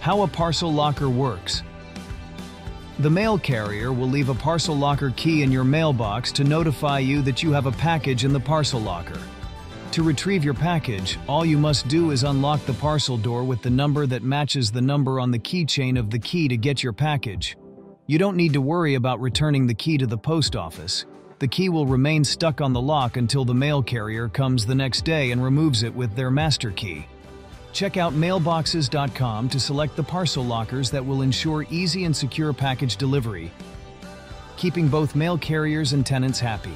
How a parcel locker works. The mail carrier will leave a parcel locker key in your mailbox to notify you that you have a package in the parcel locker. To retrieve your package, all you must do is unlock the parcel door with the number that matches the number on the keychain of the key to get your package. You don't need to worry about returning the key to the post office. The key will remain stuck on the lock until the mail carrier comes the next day and removes it with their master key. Check out mailboxes.com to select the parcel lockers that will ensure easy and secure package delivery, keeping both mail carriers and tenants happy.